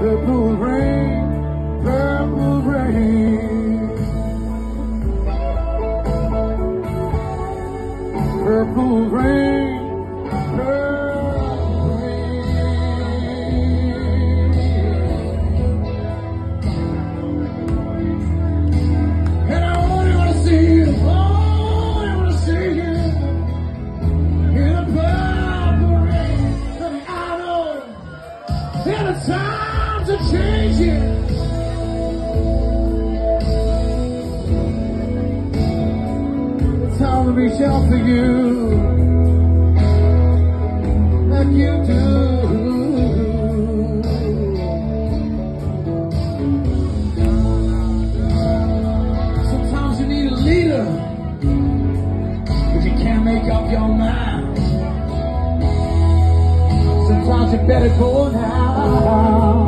Purple rain, purple rain. Purple rain, purple rain. And I only want to see you, only want to see you in purple rain. But I know and the times are changing. It's time to reach out for you like you do. Sometimes you need a leader, but you can't make up your mind. Sometimes you better go now